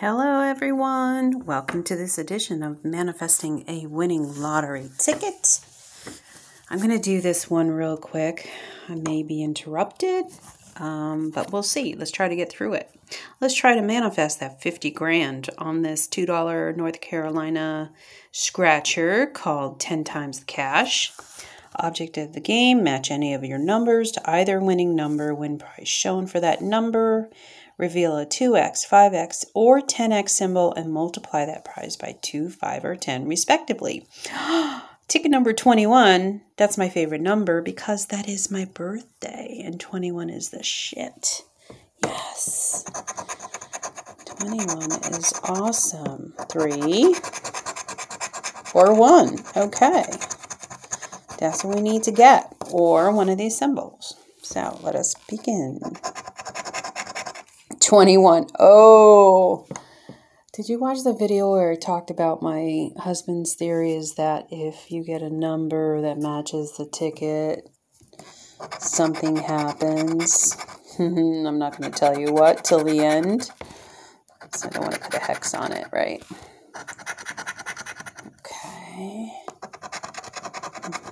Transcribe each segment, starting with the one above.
Hello, everyone. Welcome to this edition of Manifesting a Winning Lottery Ticket. I'm going to do this one real quick. I may be interrupted, um, but we'll see. Let's try to get through it. Let's try to manifest that 50 grand on this $2 North Carolina scratcher called 10 times the cash. Object of the game match any of your numbers to either winning number, win price shown for that number reveal a 2x, 5x, or 10x symbol and multiply that prize by 2, 5, or 10 respectively. Ticket number 21, that's my favorite number because that is my birthday and 21 is the shit. Yes. 21 is awesome. 3 or 1. Okay. That's what we need to get or one of these symbols. So let us begin. 21. Oh. Did you watch the video where I talked about my husband's theory is that if you get a number that matches the ticket, something happens? I'm not going to tell you what till the end. So I don't want to put a hex on it, right? Okay.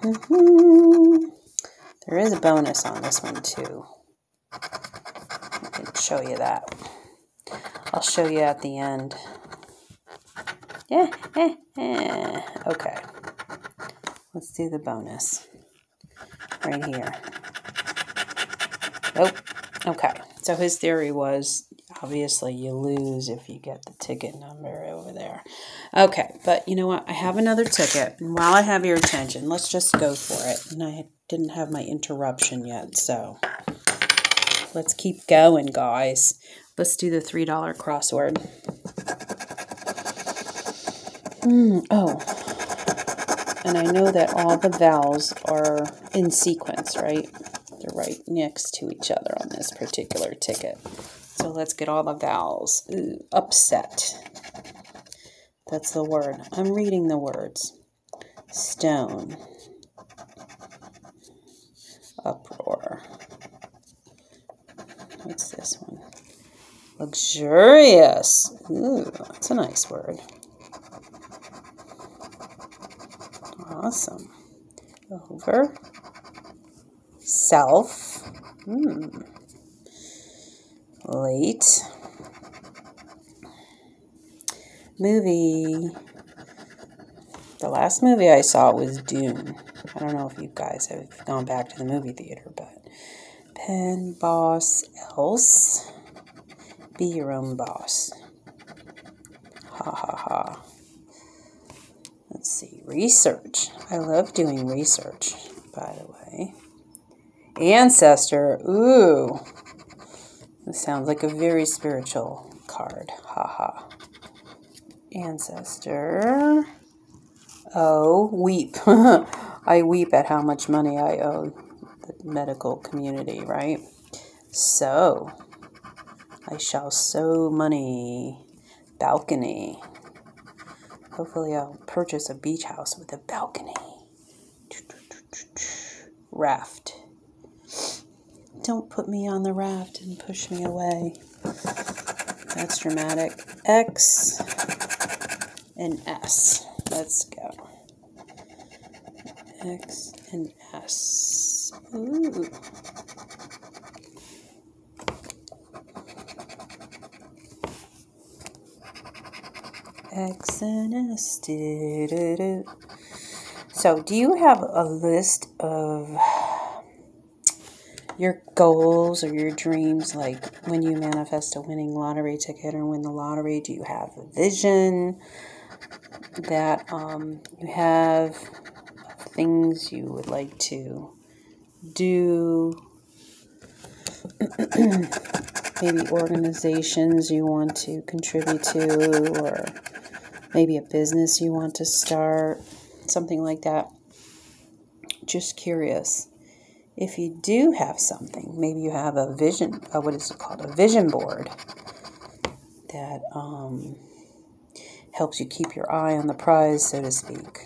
there is a bonus on this one too show you that. I'll show you at the end. Yeah, eh, eh. okay. Let's do the bonus right here. Oh, okay. So his theory was obviously you lose if you get the ticket number over there. Okay, but you know what? I have another ticket, and while I have your attention, let's just go for it. And I didn't have my interruption yet, so Let's keep going, guys. Let's do the $3 crossword. Mm, oh, and I know that all the vowels are in sequence, right? They're right next to each other on this particular ticket. So let's get all the vowels. Ooh, upset. That's the word. I'm reading the words. Stone. Uproar. What's this one? Luxurious. Ooh, that's a nice word. Awesome. Over. Self. Hmm. Late. Movie. The last movie I saw was Dune. I don't know if you guys have gone back to the movie theater, but pen boss else. Be your own boss. Ha ha ha. Let's see. Research. I love doing research, by the way. Ancestor. Ooh. This sounds like a very spiritual card. Ha ha. Ancestor. Oh, weep. I weep at how much money I owe the medical community, right? So, I shall sow money. Balcony. Hopefully, I'll purchase a beach house with a balcony. Raft. Don't put me on the raft and push me away. That's dramatic. X and S. Let's go. X and S. Ooh. X and S. So, do you have a list of your goals or your dreams? Like when you manifest a winning lottery ticket or win the lottery, do you have a vision that um, you have things you would like to do maybe organizations you want to contribute to, or maybe a business you want to start, something like that. Just curious. If you do have something, maybe you have a vision, uh, what is it called? A vision board that um, helps you keep your eye on the prize, so to speak.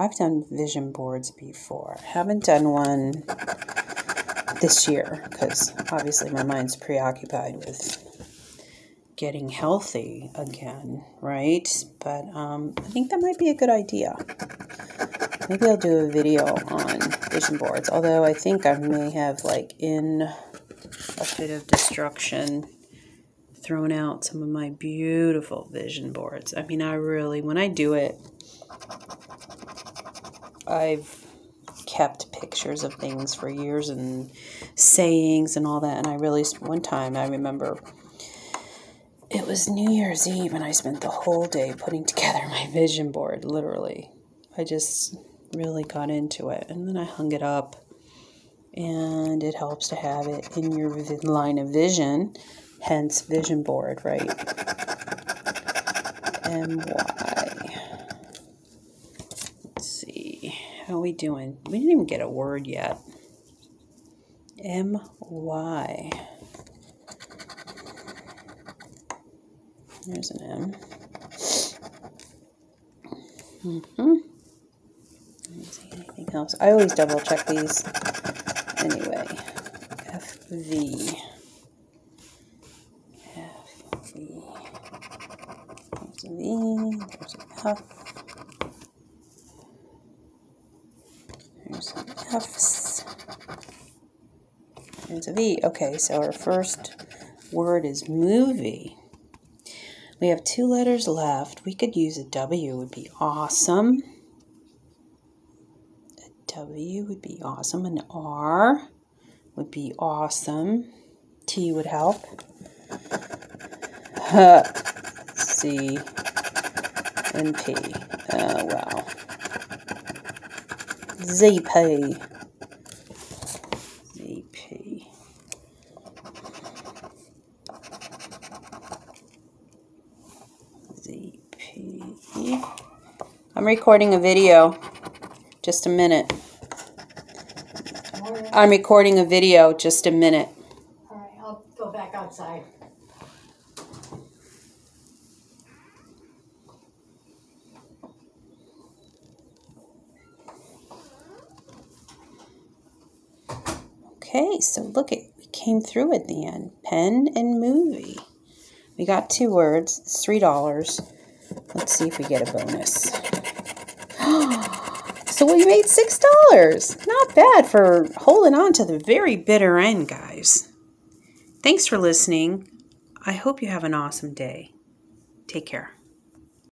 I've done vision boards before. Haven't done one this year because obviously my mind's preoccupied with getting healthy again, right? But um, I think that might be a good idea. Maybe I'll do a video on vision boards, although I think I may have, like, in a bit of destruction, thrown out some of my beautiful vision boards. I mean, I really, when I do it, I've kept pictures of things for years and sayings and all that. And I really, one time I remember it was New Year's Eve and I spent the whole day putting together my vision board, literally. I just really got into it. And then I hung it up. And it helps to have it in your line of vision, hence vision board, right? M-Y see. How are we doing? We didn't even get a word yet. M-Y. There's an M. Mm-hmm. see anything else. I always double check these. Anyway, FV. There's. There's some F's. There's a V. Okay, so our first word is movie. We have two letters left. We could use a W, would be awesome. A W would be awesome. An R would be awesome. T would help. C and P. Uh, oh, wow. ZP. ZP. ZP. I'm recording a video. Just a minute. I'm recording a video. Just a minute. All right, I'll go back outside. Okay, so look, it we came through at the end. Pen and movie. We got two words. It's three dollars. Let's see if we get a bonus. so we made $6. Not bad for holding on to the very bitter end, guys. Thanks for listening. I hope you have an awesome day. Take care.